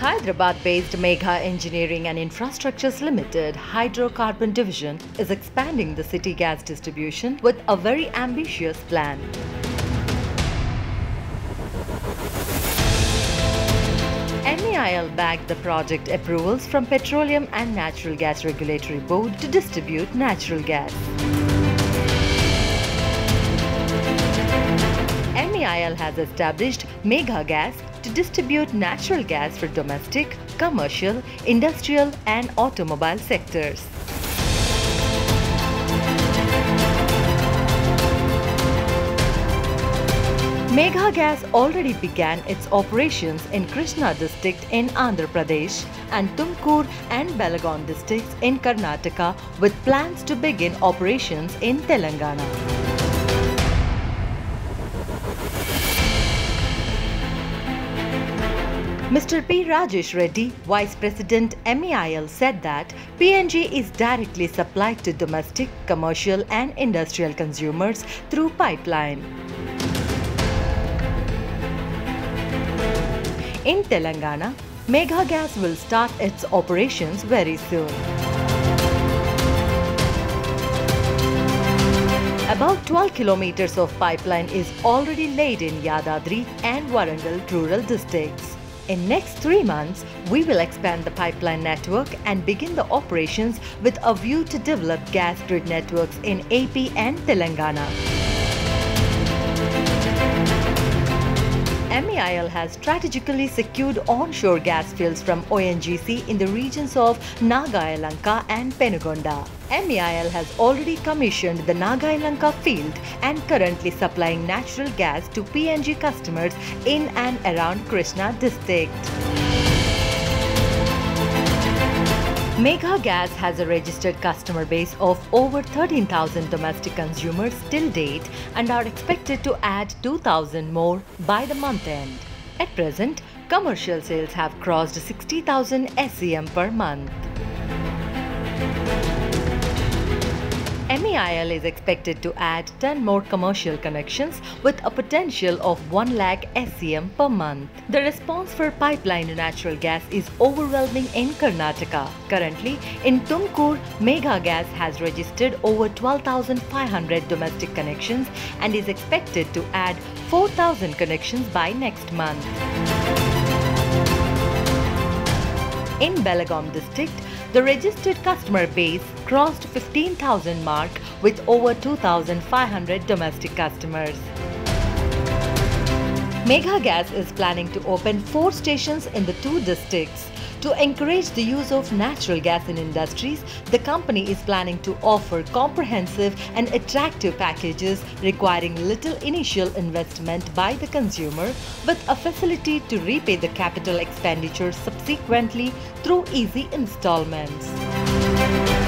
Hyderabad-based Megha Engineering and Infrastructures Limited Hydrocarbon Division is expanding the city gas distribution with a very ambitious plan. MEIL bagged the project approvals from Petroleum and Natural Gas Regulatory Board to distribute natural gas. MEIL has established Megha Gas to distribute natural gas for domestic, commercial, industrial and automobile sectors. Megha Gas already began its operations in Krishna district in Andhra Pradesh and Tumkur and Belagaon districts in Karnataka with plans to begin operations in Telangana. Mr. P. Rajesh Reddy, Vice President MEIL, said that PNG is directly supplied to domestic, commercial and industrial consumers through pipeline. In Telangana, Megha Gas will start its operations very soon. About 12 kilometers of pipeline is already laid in Yadadri and Warangal rural districts. In next three months, we will expand the pipeline network and begin the operations with a view to develop gas grid networks in AP and Telangana. MEIL has strategically secured onshore gas fields from ONGC in the regions of Nagayalanka and Penugonda. MEIL has already commissioned the Nagayalanka field and currently supplying natural gas to PNG customers in and around Krishna district. Megha Gas has a registered customer base of over 13,000 domestic consumers till date and are expected to add 2,000 more by the month end. At present, commercial sales have crossed 60,000 SCM per month. MEIL is expected to add 10 more commercial connections with a potential of 1 lakh SCM per month. The response for pipeline natural gas is overwhelming in Karnataka. Currently, in Tumkur, Megha Gas has registered over 12,500 domestic connections and is expected to add 4,000 connections by next month. In Belagaon district, the registered customer base crossed 15,000 mark with over 2,500 domestic customers. Megha Gas is planning to open four stations in the two districts. To encourage the use of natural gas in industries, the company is planning to offer comprehensive and attractive packages requiring little initial investment by the consumer with a facility to repay the capital expenditure subsequently through easy installments.